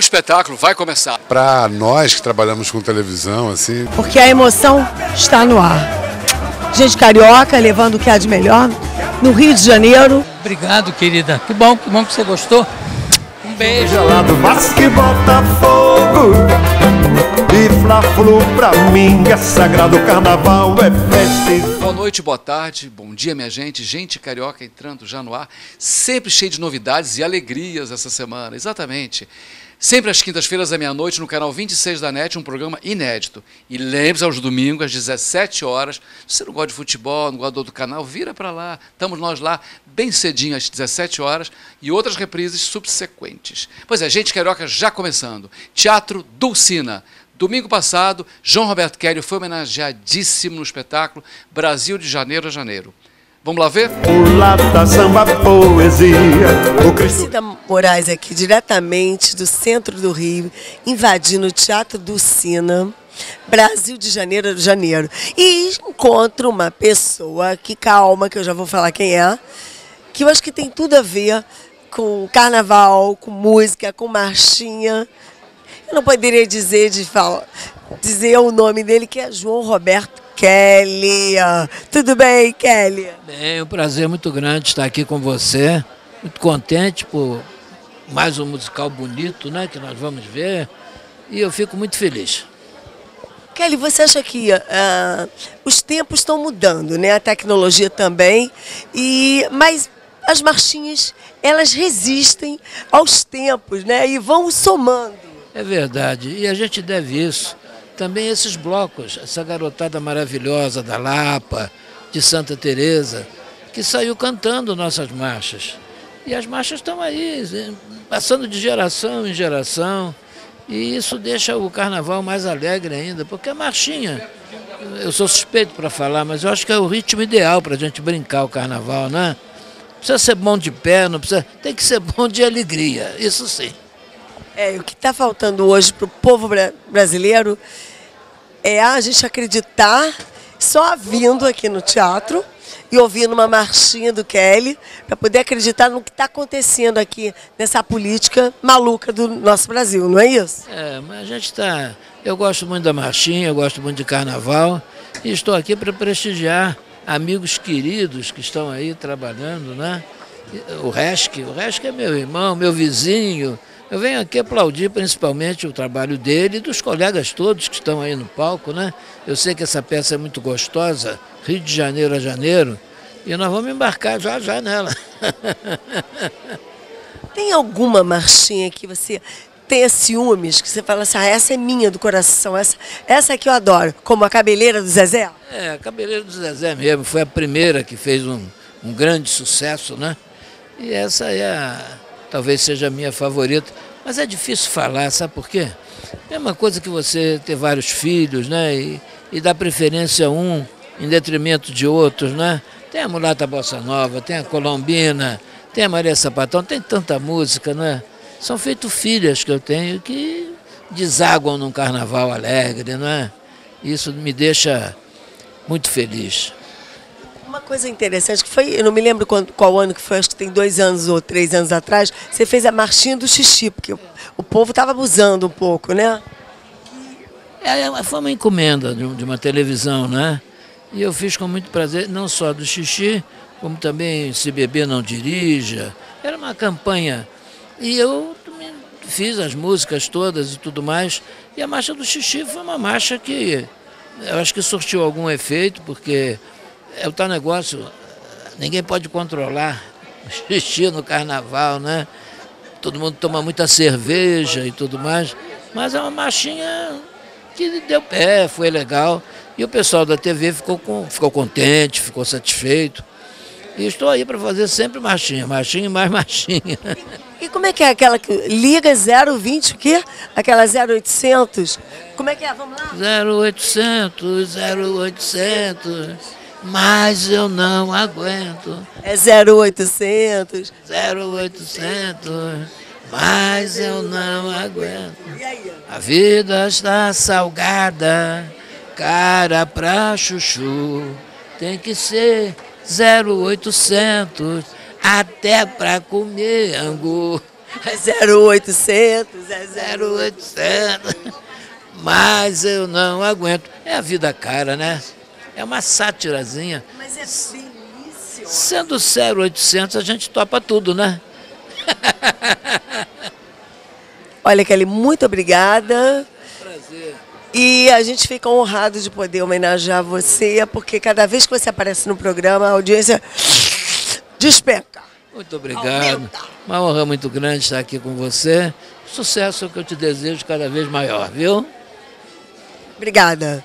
espetáculo vai começar. Para nós que trabalhamos com televisão, assim. Porque a emoção está no ar. Gente carioca levando o que há de melhor no Rio de Janeiro. Obrigado, querida. Que bom, que bom que você gostou. Um beijo. Gelado, Vasco e Botafogo. E Fla-Flu pra mim é sagrado, carnaval é festa. Boa noite, boa tarde, bom dia, minha gente. Gente carioca entrando já no ar, sempre cheio de novidades e alegrias essa semana. Exatamente. Sempre às quintas-feiras à meia-noite no canal 26 da NET, um programa inédito. E lembre-se, aos domingos, às 17 horas. Se você não gosta de futebol, não gosta do outro canal, vira para lá. Estamos nós lá, bem cedinho, às 17 horas, e outras reprises subsequentes. Pois é, gente carioca já começando. Teatro Dulcina. Domingo passado, João Roberto Kelly foi homenageadíssimo no espetáculo Brasil de Janeiro a Janeiro. Vamos lá ver? O lado da samba poesia. O Cristo Cida Moraes aqui, diretamente do centro do Rio, invadindo o Teatro do Sina, Brasil de Janeiro a Janeiro. E encontro uma pessoa que, calma, que eu já vou falar quem é, que eu acho que tem tudo a ver com carnaval, com música, com marchinha. Eu não poderia dizer de falar, dizer o nome dele, que é João Roberto Kelly. Tudo bem, Kelly? Bem, um prazer muito grande estar aqui com você. Muito contente por mais um musical bonito, né, que nós vamos ver. E eu fico muito feliz. Kelly, você acha que ah, os tempos estão mudando, né? A tecnologia também. E mas as marchinhas elas resistem aos tempos, né? E vão somando. É verdade. E a gente deve isso. Também esses blocos, essa garotada maravilhosa da Lapa, de Santa Teresa, que saiu cantando nossas marchas. E as marchas estão aí, eh, passando de geração em geração. E isso deixa o carnaval mais alegre ainda, porque a marchinha, eu sou suspeito para falar, mas eu acho que é o ritmo ideal para a gente brincar o carnaval, né? Não precisa ser bom de pé, não precisa, tem que ser bom de alegria, isso sim. É, o que está faltando hoje para o povo bra- brasileiro é a gente acreditar só vindo aqui no teatro e ouvindo uma marchinha do Kelly para poder acreditar no que está acontecendo aqui nessa política maluca do nosso Brasil, não é isso? É, mas a gente está. Eu gosto muito da marchinha, eu gosto muito de carnaval e estou aqui para prestigiar amigos queridos que estão aí trabalhando, né? O Resque, o Resque é meu irmão, meu vizinho. Eu venho aqui aplaudir principalmente o trabalho dele e dos colegas todos que estão aí no palco, né? Eu sei que essa peça é muito gostosa, Rio de Janeiro a Janeiro, e nós vamos embarcar já já nela. Tem alguma marchinha que você tenha ciúmes, que você fala assim, ah, essa é minha do coração, essa, essa aqui eu adoro, como a cabeleira do Zezé? É, a Cabeleira do Zezé mesmo, foi a primeira que fez um, um grande sucesso, né? E essa é a, talvez seja a minha favorita. Mas é difícil falar, sabe por quê? É uma coisa que você ter vários filhos, né? E, e dar preferência a um em detrimento de outros, né? Tem a Mulata Bossa Nova, tem a Colombina, tem a Maria Sapatão, tem tanta música, né? São feitos filhas que eu tenho que desaguam num carnaval alegre, não é? Isso me deixa muito feliz. Coisa interessante que foi, eu não me lembro quando- qual ano que foi, acho que tem dois anos ou três anos atrás, você fez a marchinha do xixi, porque o, o povo estava abusando um pouco, né? É, foi uma encomenda de de uma televisão, né? E eu fiz com muito prazer, não só do xixi, como também Se Beber Não Dirija. Era uma campanha. E eu fiz as músicas todas e tudo mais. E a marcha do xixi foi uma marcha que eu acho que surtiu algum efeito, porque é o tal negócio, ninguém pode controlar xixi no carnaval, né? Todo mundo toma muita cerveja e tudo mais. Mas é uma marchinha que deu pé, foi legal. E o pessoal da TV ficou, com, ficou contente, ficou satisfeito. E estou aí para fazer sempre marchinha, marchinha e mais marchinha. E como é que é aquela que liga 020 o quê? Aquela 0800? Como é que é? Vamos lá? 0800, 0800, mas eu não aguento. É 0800. 0800, mas eu não aguento. A vida está salgada, cara pra chuchu. Tem que ser 0800, até pra comer angu. É 0800, é 0800. Mas eu não aguento. É a vida cara, né? É uma sátirazinha. Mas é belíssimo. Sendo 0800, a gente topa tudo, né? Olha, Kelly, muito obrigada. Prazer. E a gente fica honrado de poder homenagear você, porque cada vez que você aparece no programa, a audiência despenca. Muito obrigado. Aumenta. Uma honra muito grande estar aqui com você. Sucesso é o que eu te desejo cada vez maior, viu? Obrigada.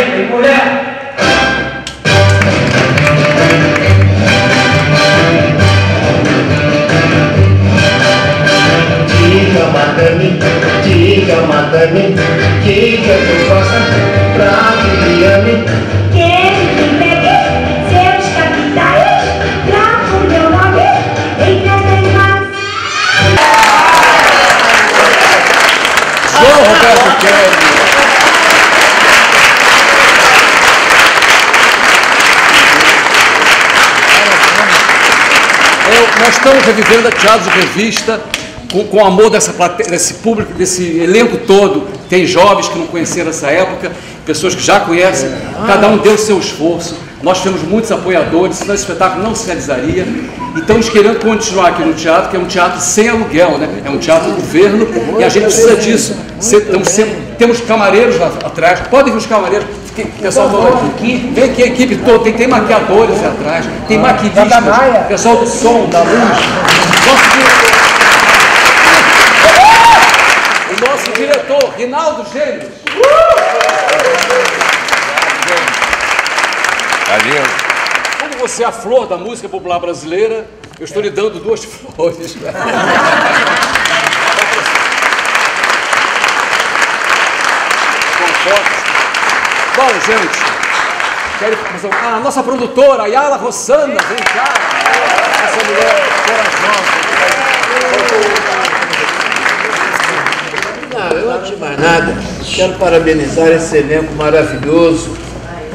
Tem mulher. Diga, madame, diga, madame, diga que eu faça pra que me ame. Quero que pegue seus capitais com meu nome. João Roberto Kelly. É, nós estamos revivendo a Teatro Revista com, com o amor dessa desse público, desse elenco todo. Tem jovens que não conheceram essa época, pessoas que já conhecem, cada um deu seu esforço. Nós temos muitos apoiadores, senão esse espetáculo não se realizaria. E estamos querendo continuar aqui no teatro, que é um teatro sem aluguel, né? É um teatro governo e a gente precisa disso. Sempre- temos camareiros lá atrás, podem vir os camareiros, que- pessoal todo aqui, vem aqui a equipe toda, tem, tem maquiadores atrás, tem maquinistas, pessoal do som, da luz. Nosso diretor, o nosso diretor, Rinaldo Gêmeos. Valeu. Como você é a flor da música popular brasileira, eu estou lhe dando duas flores. Com fotos. Bom, gente, quero a nossa produtora, Ayala Rossana, vem cá. Essa mulher corajosa. Não, eu antes de mais nada, quero parabenizar esse elenco maravilhoso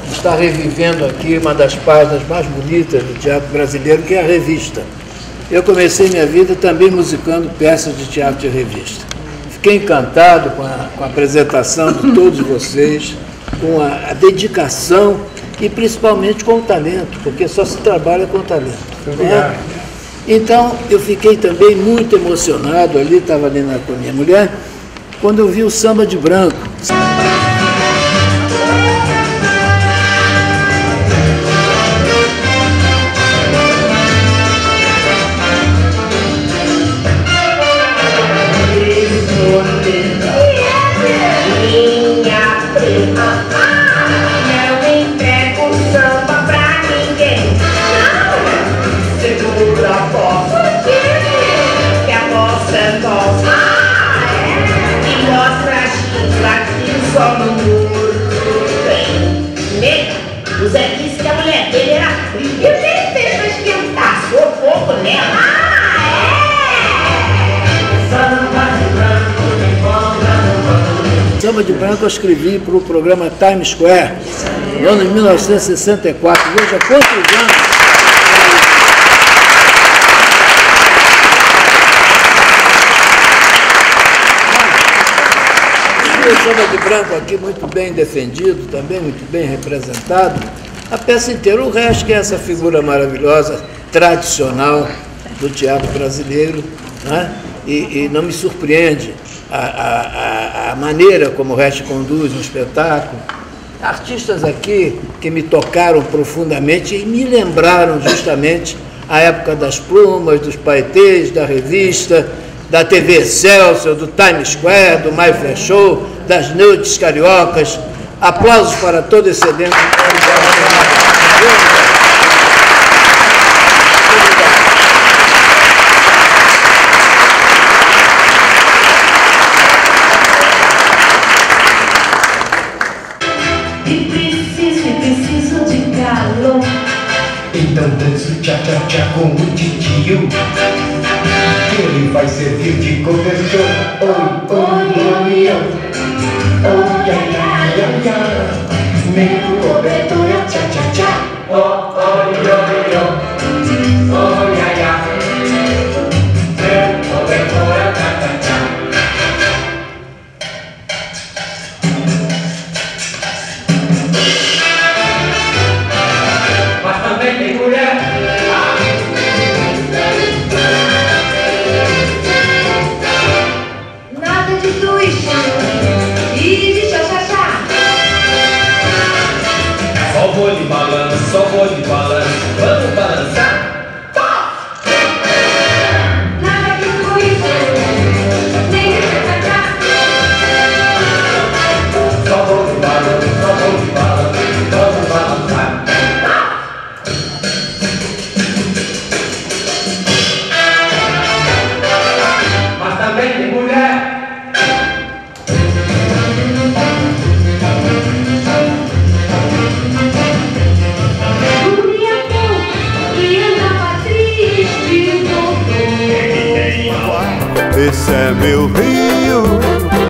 que está revivendo aqui uma das páginas mais bonitas do teatro brasileiro, que é a revista. Eu comecei minha vida também musicando peças de teatro de revista. Fiquei encantado com a, com a apresentação de todos vocês, com a, a dedicação e principalmente com o talento, porque só se trabalha com talento. né? Então, eu fiquei também muito emocionado ali, estava ali na, com a minha mulher, quando eu vi o samba de branco. Branco eu escrevi para o programa Times Square, no ano de 1964. Veja quantos anos. Samba de branco aqui muito bem defendido, também muito bem representado. A peça inteira, o resto que é essa figura maravilhosa, tradicional do teatro brasileiro, né? e, e não me surpreende a, a, maneira como o resto conduz o espetáculo. Artistas aqui que me tocaram profundamente e me lembraram justamente a época das plumas, dos paetês, da revista, da TV Excelsior, do Times Square, do My Fair Show, das noites cariocas. Aplausos para todo esse elenco. falou. Então danço tchá-tchá-tchá com o titio. Que ele vai servir de cobertor. Oi, oi, oi, oi. Oi, ai, ai, ai, ai. Meu cobertor é tchá-tchá-tchá. Holy Father.